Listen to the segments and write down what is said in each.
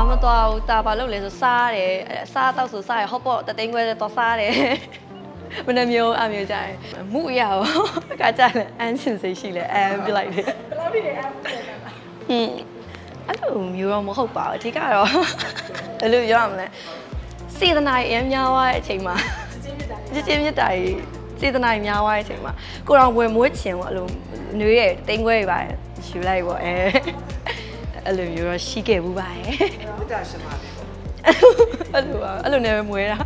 ဘာမသွားဘူးတာဘာလုပ်လဲဆိုစားတယ်အဲစားတော့ဆိုစားရဟော့ပေါ့တသိန်းခွဲတော့စားတယ်မနှမျိုးအမျိုးကြတယ်မှုရရောကကြတယ်အန်းစင်စိတ်ရှိလဲအမ်ပြလိုက်တယ်ဘယ်လောက်ထိလဲအမ်ပြန်တာလဲဟင်းအဲ့လိုမျိုးတော့မဟုတ်ပါဘူးအဓိကတော့ဘယ်လိုပြောရမလဲစေတနာရအများသွားတဲ့အချိန်မှာချင်းပြတာလေကြည်ချင်းမြတ်တာကြီးစေတနာကြီးများသွားတဲ့အချိန်မှာကိုတော်ဝင်မွေးချင်ပေါ့အဲ့လိုနှွေးရဲ့တိမ်ခွဲတွေပါယူလိုက်ပေါ့အဲ အဲ့လိုမျိုးတော့ရှိခဲ့ဘူးပါရဲ့မေတ္တာရှင်ပါလေပေါ့အဲ့လိုပါအဲ့လိုနဲ့ပဲမွေးတာ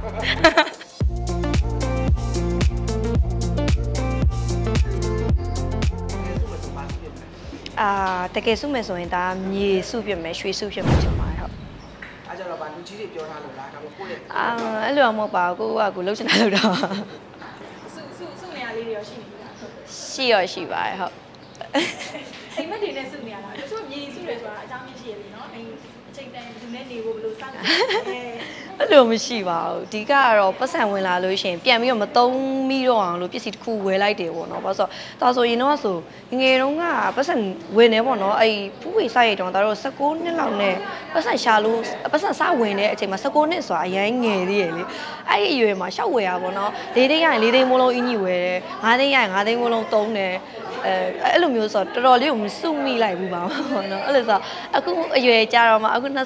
အာတကယ်စုမယ်ဆိုရင်ဒါမြေစုပြမယ်ရွှေစုပြမယ်ချင်ပါတယ်ဟုတ်အားကြတော့ဗာလူကြီးတွေပြောထားလို့လားဒါမှမဟုတ်ကိုယ့်ရဲ့အာအဲ့လိုတော့မဟုတ်ပါဘူးကိုကကိုလှုပ်ချင်တာလှုပ်တော့စုစုစုနေရလေးတွေရောရှိနေပြီလားရှိရရှိပါတယ်ဟုတ်အိမ်မက်တွေနဲ့စုနေရတာတချို့ မြေစုတယ်ဆိုတာအကြောင်းမရှိရပြီနော်အိမ်အချိန်တိုင်းလူနဲ့နေဖို့ဘယ်လိုစနေလဲအဲ့လိုမရှိပါဘူးဒီကကတော့ပတ်စံဝင်လာလို့ရှိရင်ပြန်ပြီးတော့မသုံးမိတော့အောင်လို့ပစ္စည်းတစ်ခုဝယ်လိုက်တယ်ပေါ့နော်ဘာလို့ဆိုတော့ဒါဆိုရင်တော့ဆိုငငယ်တုန်းကပတ်စံဝင်နေပေါ့နော်အဲ့ဖူးဝေစားရတုန်းကဒါတော့16နှစ်လောက်နဲ့ပတ်စံရှာလို့ပတ်စံစဝင်တဲ့အချိန်မှာ16နှစ်ဆိုတာအရင်ငယ်သေးရလေအဲ့ဒီအရွယ်မှာရှောက်ဝယ်ရပေါ့နော်၄သိန်းရရင်၄သိန်းမိုးလုံးအင်ကြီးဝယ်တယ်၅သိန်းရရင်၅သိန်းမိုးလုံးသုံးတယ် အဲအဲ့လိုမျိုးဆိုတော့တော်တော်လေးကိုမစုမိလိုက်ဘူးပါပေါ့နော်အဲ့လိုဆိုအခုအရွယ်ကြတော့မှအခု22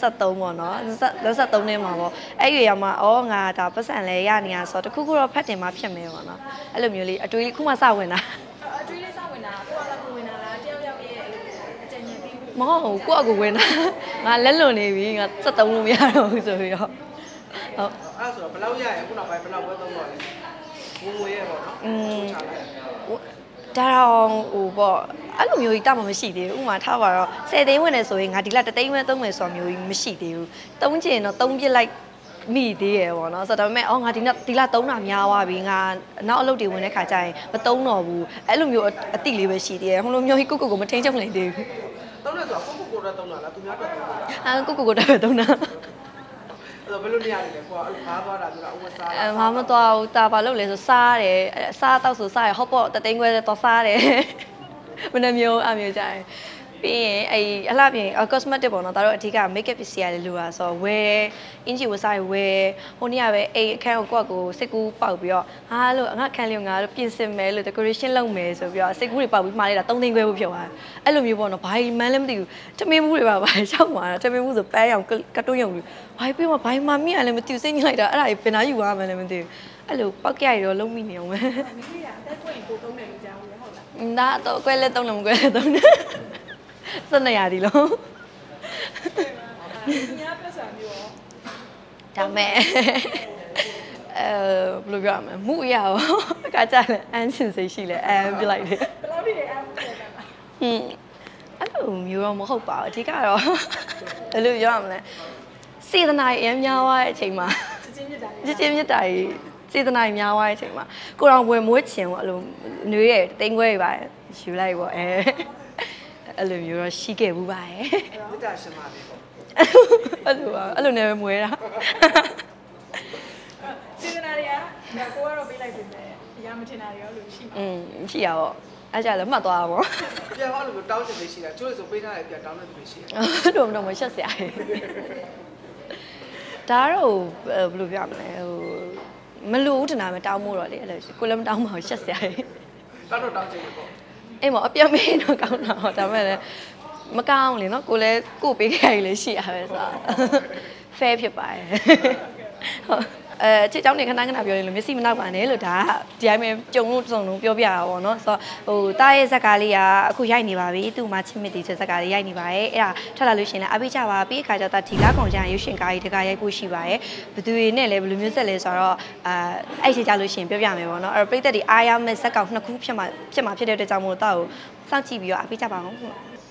23ပေါ့နော်23နှစ်မှာပေါ့အဲ့ရွယ်ရမှာဩငါဒါပတ်စံလဲရနေရဆိုတော့တခုခုတော့ဖတ်တင်မှဖြစ်မယ်ပေါ့နော်အဲ့လိုမျိုးလေးအတွေးလေးခုမှစဝင်တာအကျွေးလေးစဝင်တာကိုကလည်းကိုဝင်တာလားတယောက်ယောက်ရဲ့အဲ့လိုအကြံဉာဏ်ပေးဖို့မဟုတ်ဘူးကိုယ့်အကူဝင်တာငါလက်လွန်နေပြီငါ73လို့မရတော့ဘူးဆိုပြီးတော့ဟုတ်အဲ့ဒါဆိုတော့ဘယ်လောက်ရရင်အခုနောက်ပိုင်းဘယ်လောက်ပဲသုံးတော့လဲဝင်ငွေရပေါ့နော်อืมချလိုက် ဒါတော့ဟိုပေါ့အဲ့လိုမျိုးကြီးတမမရှိသေးဘူးဥပမာထားပါတော့10သိန်းဝင်နေဆိုရင်ငါဒီလတသိန်းပဲသုံးမယ်ဆိုတာမျိုးကြီးမရှိသေးဘူးသုံးချင်တော့သုံးပြစ်လိုက်မိသေးရပေါ့နော်ဆိုတော့ဒါပေမဲ့အော်ငါဒီလဒီလသုံးတာများသွားပြီငါနောက်အလုပ်တွေဝင်တဲ့ခါကျရင်မသုံးတော့ဘူးအဲ့လိုမျိုးအတိလေးပဲရှိသေးတယ်ဟိုလိုမျိုးကြီးကိုကိုကိုမထိန်ချုပ်နိုင်သေးဘူးသုံးတယ်ဆိုတော့ကိုကိုကိုတော့သုံးတာလားသူများတော့သုံးတာလားအဲကိုကိုကိုတက်ပဲသုံးတာအဲ့ တော့ဘယ်လိုနေရလဲကွာအဲ့လိုငါးသွားတာဆိုတာဥပစားအဲဘာမသွားဘူးတာဘာလုပ်လဲဆိုစားတယ်အဲစားတော့ဆိုစားရဟော့ပေါ့တသိန်းခွဲတော့စားတယ်မနှမျိုးအမျိုးကြတယ် ပြီးရင်အဲအလှပြင် cosmetic ပေါ့နော်ဒါတော့အဓိက makeup ပစ္စည်းရတယ်လို့ပါဆိုတော့ဝယ်အင်ဂျီဝယ်စားရဝယ်ဟိုနေ့ကပဲအိမ်အခန်းကိုကိုယ့်ကိုစစ်ကူးပေါက်ပြီးတော့ဟာလို့ငါခန်းလေးကိုငါတို့ပြင်ဆင်မယ်လို့ decoration လုပ်မယ်ဆိုပြီးတော့စစ်ကူးတွေပေါက်ပြီးမှားလိုက်တာ3သိန်းခွဲဖို့ဖြစ်သွားတယ်အဲ့လိုမျိုးပေါ့နော်ဘာမှန်းလည်းမသိဘူးတမင်းမှုတွေပါပါရှောက်သွားတာတမင်းမှုဆိုပန်းရောင်ကတ်တုံးရောင်ပြီးဘာပြီးမှဘာမှမမြင်ရလည်းမသိဘူးစိတ်ညစ်လိုက်တာအဲ့ဒါကြီးပင်နာယူသွားမှလည်းမသိဘူးအဲ့လိုပောက်ကြရတော့လုံးမိနေအောင်ပဲမိမိကအသက်ကိုရင်ကိုသုံးတယ်လို့ကြားဘူးလေဟုတ်လားဒါတော့ကွဲလဲတုံးလုံးကွဲလဲတုံးတယ် စနေရသည်လုံးသူများပြောဆိုတာမျိုးရောဒါမဲ့အဲဘယ်လိုပြောရမလဲမှုရရောကကြတယ်အန်းစင်စိတ်ရှိလဲအမ်ပြလိုက်တယ်ဘယ်လောက်ထိလဲအမ်ပြန်တာလဲဟင်းအဲ့လိုမျိုးတော့မဟုတ်ပါဘူးအဓိကတော့ဘယ်လိုပြောရမလဲစေတနာရအများသွားတဲ့အချိန်မှာချင်းပြတာလေကြည်ချင်းမြတ်တာကြီးစေတနာကြီးများသွားတဲ့အချိန်မှာကိုတော်ဝင်မွေးချင်ပေါ့အဲ့လိုနှွေးရဲ့တိမ်ခွဲတွေပါယူလိုက်ပေါ့အဲ အဲ့လိုမျိုးတော့ရှိခဲ့ဘူးပါရဲ့မေတ္တာရှင်ပါလေပေါ့အဲ့လိုပါအဲ့လိုနဲ့ပဲမွေးတာစေတနာတွေကကိုကတော့ပေးလိုက်ပြီမယ်အရာမထင်တာတွေရောလို့ရှိမှာอืมရှိရပါအဲ့ကြလည်းမှတ်သွားတာပေါ့ပြန်ဟောလို့တောင်းချင်နေရှိတာကျိုးဆိုပေးထားတယ်ပြန်တောင်းနေတယ်ရှိတယ်အဲ့လိုတော့မရှက်စရာကြီးဒါတော့ဘယ်လိုပြောရမလဲဟိုမလို့ဦးတနာမတောင်းမို့တော့လေအဲ့လိုကိုလည်းမတောင်းပါဘူးရှက်စရာကြီးတောင်းတော့တောင်းချင်တယ်ပေါ့ အိမ်မအပြတ်မေးတော့ကောင်းတာဟောဒါမဲ့လည်းမကောင်းလေနော်ကိုလည်းကိုပေးခဲ့ရလေရှိရပဲဆိုတာ fair ဖြစ်ပါတယ်ဟုတ် အဲချစ်ချောင်းနေခဏခဏပြောရင်လို့မျက်စိမနောက်ပါနဲ့လို့ဒါကဒီတိုင်းပဲကြုံလို့စုံလုံးပြောပြတာပေါ့နော်ဆိုတော့ဟိုတားရဲ့ဇက်ကားလေးကအခုရိုက်နေပါပြီသူ့မှာချစ်မစ်တီဆိုဇက်ကားလေးရိုက်နေပါရဲ့အဲ့ဒါထပ်လာလို့ရှရင်လည်းအပိကြပါပြီးအခါကျတော့ဒီလာကောင်ကြရင်ရုပ်ရှင်ကားကြီးတကားရိုက်ဖို့ရှိပါရဲ့ဘယ်သူတွေနဲ့လဲဘယ်လိုမျိုးဆက်လဲဆိုတော့အာအဲ့ချိန်ကြလို့ရှရင်ပြောပြမယ်ပေါ့နော်အဲ့တော့ပြည်သက်တွေအားရမဲ့ဇက်ကောင်နှစ်ခုဖြစ်မှာဖြစ်မှာဖြစ်တဲ့အတွက်ကြောင့်မို့တော့စောင့်ကြည့်ပြီးတော့အပိကြပါအောင်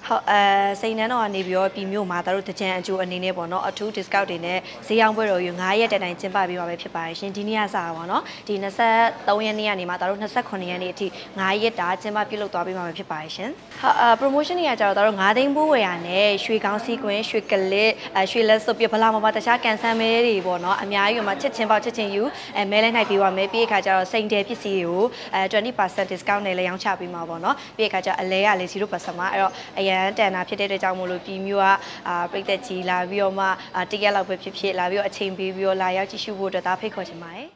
ဟုတ်အဲစိန်နန်းတော်ကနေပြီးတော့ပြည်မျိုးမှာတို့တကြံအကျိုးအနေနဲ့ပေါ့နော်အထူး discount တွေနဲ့ဈေးရောင်းပွဲတော်ယူ9ရက်တိုင်တိုင်ကျင်းပပေးပါပဲဖြစ်ပါတယ်ရှင်ဒီနေ့ကစတာပေါ့နော်ဒီ23ရက်နေ့ကနေမှတို့28ရက်နေ့အထိ9ရက်တာကျင်းပပြုလုပ်သွားပေးမှာပဲဖြစ်ပါတယ်ရှင်ဟာအာ promotion တွေကကြတော့တို့9သိန်းပိုးဝယ်ရနဲ့ရွှေကောင်းစီကွင်းရွှေကလစ်အဲရွှေလက်စုပ်ပြဗလာမမတခြားကန်ဆန်းမဲတွေပေါ့နော်အများကြီးကမှချက်ချင်းပေါက်ချက်ချင်းယူအဲမဲလဲနိုင်ပေးပါမယ်ပြီးအခါကျတော့စိန်တယ်ပစ္စည်းတွေကိုအဲ20% discount နဲ့လည်းရောင်းချပေးမှာပေါ့နော်ပြီးအခါကျအလဲကလည်း0%မှာအဲ့တော့အရန်ရန်တန်တာဖြစ်တဲ့အတွက်ကြောင့်မို့လို့ပြည်မျိုးကအာပြည်သက်ကြီးလာပြီးတော့မှအာတရက်လောက်ပဲဖြစ်ဖြစ်လာပြီးတော့အချိန်ပေးပြီးတော့လာရောက်ကြည့်ရှုဖို့အတွက်ဒါဖိတ်ခေါ်ချင်ပါတယ်